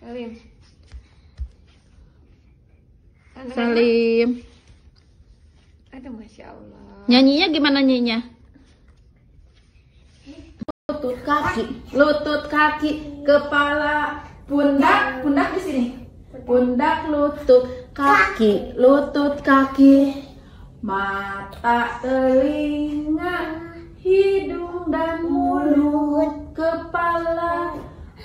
Salim. Anak-anak. Salim. Aduh, masya Allah. Nyanyinya gimana nyanyinya? Lutut kaki, lutut kaki, kepala, pundak, pundak di sini. Pundak, lutut, kaki, lutut, kaki, mata, telinga, hidung dan mulut, kepala,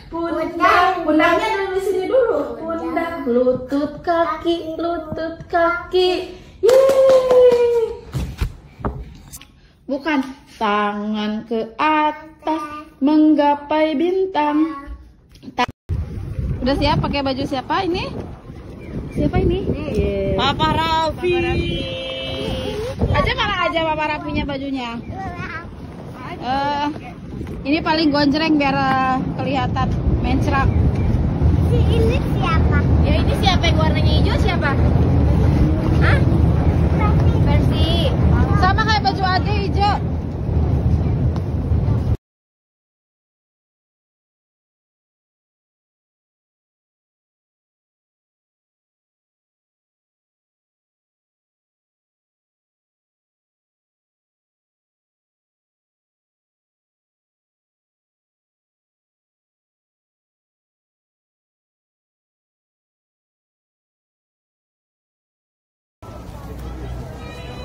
pundak. Pundaknya dulu di sini dulu. Pundak, lutut, kaki, lutut, kaki. Yeay. Bukan tangan ke atas menggapai bintang. Ta- Udah siap pakai baju siapa ini? Siapa ini? Papa Raffi. Aja mana aja Papa Rafinya bajunya. Eh, ini paling gonjreng biar eh, kelihatan mencrak. Ini siapa? Ya ini siapa yang warnanya hijau siapa? Hah? Versi. Sama kayak baju Ade hijau.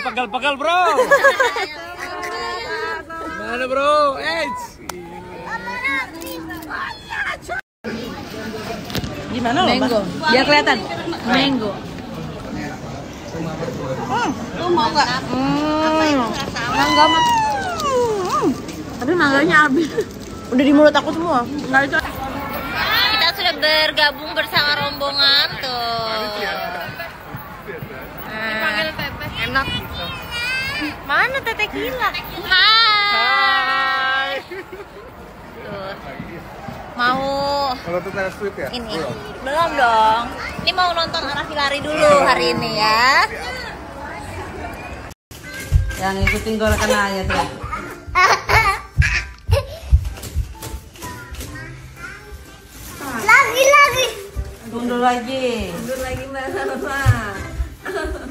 pegal-pegal bro. Mana bro? Eh, Gimana loh, Mango. Biar kelihatan. Mango. Lu mau nggak? Hmm. Mangga mah. Tapi mangganya habis. Udah di mulut aku semua. Nggak itu. Kita sudah bergabung bersama rombongan tuh. Enak. Mana Teteh Gila? Hai. Tuh. Mau Kalau tuh tenis flip ya? ini belum dong. Ini mau nonton Arafi lari dulu hari ini ya. Yang ikutin gorekan aja tuh. Lagi lagi. Mundur lagi. Jadi kalau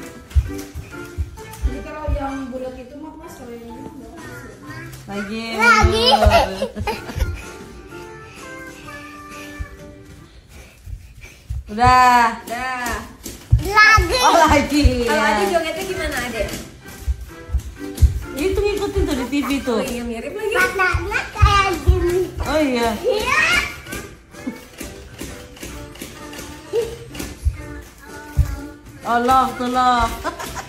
yang bulat itu mah pas sering. Lagi. Lagi. Udah Udah. Dah. Lagi. Oh lagi. Kalau ya. Jogetnya gimana Ade? Itu ngikutin tuh di TV tuh. Oh iya mirip lagi. Matanya kayak gini. Oh iya. Iya. Allah, tolong. Ah.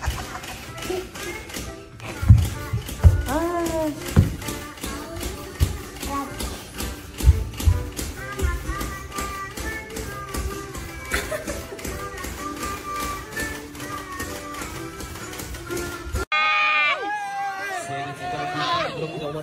Mana?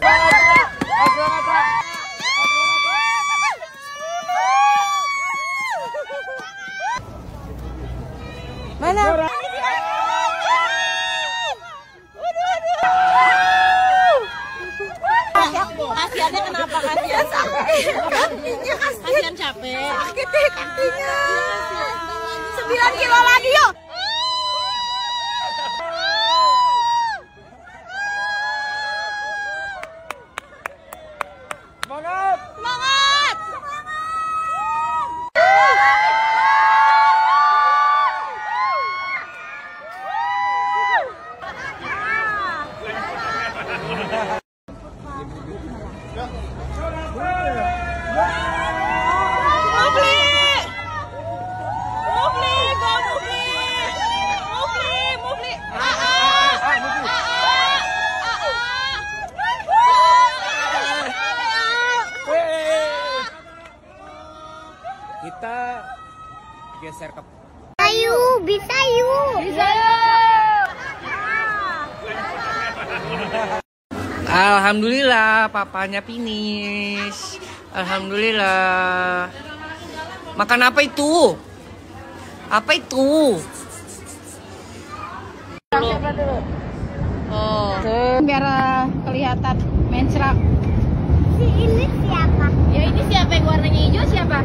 Kenapa kasihan Kakinya kasihan capek. Sakit deh kakinya. Sembilan kilo lagi yuk. Kita geser ke Ayu, bisa yuk. Bisa. Alhamdulillah papanya finish. Alhamdulillah. Makan apa itu? Apa itu? Oh. Biar uh, kelihatan mencrak. Si ini siapa? Ya ini siapa yang warnanya hijau siapa?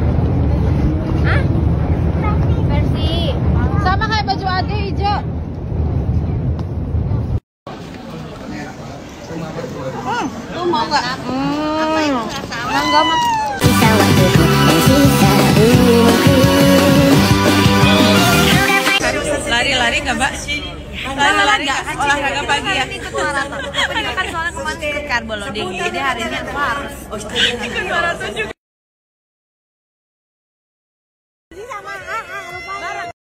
Lari-lari nggak? Olahraga pagi ya? Kan soalnya kemarin Karbolo tinggi, jadi hari ini aku harus. Oh,